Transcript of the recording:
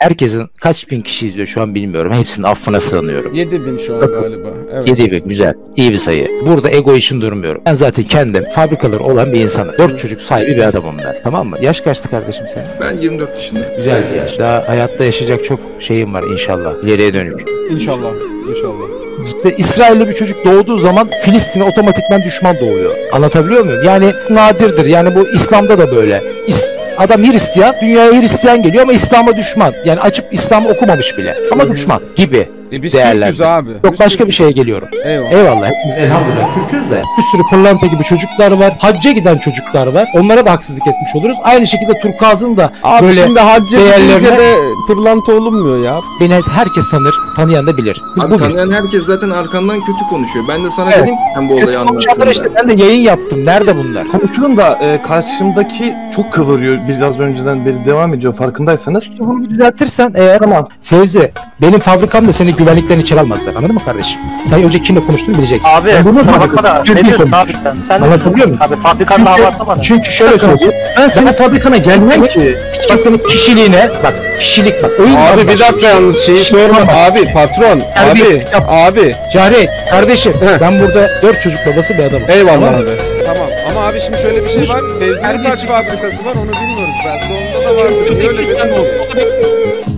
Herkesin kaç bin kişi izliyor şu an bilmiyorum. Hepsinin affına sığınıyorum. 7000 şu an galiba. Evet. 7 bin güzel. iyi bir sayı. Burada ego için durmuyorum. Ben zaten kendim fabrikaları olan bir insanım. 4 çocuk sahibi bir adamım ben. Tamam mı? Yaş kaçtı kardeşim senin? Ben 24 yaşındayım. Güzel bir yaş. Daha hayatta yaşayacak çok şeyim var inşallah. İleriye dönük. İnşallah. İnşallah. İşte İsrailli bir çocuk doğduğu zaman Filistin'e otomatikman düşman doğuyor. Anlatabiliyor muyum? Yani nadirdir. Yani bu İslam'da da böyle. İs- Adam Hristiyan, dünyaya Hristiyan geliyor ama İslam'a düşman. Yani açıp İslam'ı okumamış bile. Ama düşman gibi. E biz. Türk'üz abi. Yok Biz başka bir Türk'üz. şeye geliyorum. Eyvallah. Eyvallah hepimiz elhamdülillah Türk'üz de. Bir sürü pırlanta gibi çocuklar var. Hacca giden çocuklar var. Onlara da haksızlık etmiş oluruz. Aynı şekilde Turkaz'ın da Abi böyle şimdi hacca değerlerine- de pırlanta olunmuyor ya. beni herkes tanır. Tanıyan da bilir. Abi Bu bir. tanıyan herkes zaten arkamdan kötü konuşuyor. Ben de sana Evet. dedim ki sen bu olayı anlattığında. işte ben de yayın yaptım. Nerede bunlar? Konuşurum da e, karşımdaki çok kıvırıyor. Biraz önceden beri devam ediyor farkındaysanız. Bunu bir düzeltirsen eğer Tamam. Fevzi benim fabrikamda seni güvenlikten içeri almazlar. Anladın mı kardeşim? Sen önce kimle konuştuğunu bileceksin. Abi Ben bunu fabrikada Türkiye ne diyorsun abi sen? Sen Anlatabiliyor muyum? Abi fabrikanın Çünkü- bana. Çünkü şöyle söyleyeyim. Ben senin fabrikana gelmem ki. Hiç kimsenin kişiliğine bak kişilik bak. Oyun Abi var bir dakika yalnız şeyi sorma. Abi patron. Abi. Yap. Abi. Cahreyn kardeşim ben burada dört çocuk babası bir adamım. Eyvallah Tamam abi. Tamam ama abi şimdi şöyle bir şey var. Fevzi'nin kaç fabrikası var onu bilmiyoruz. Belki onda da vardır. Niye öyle bir şey?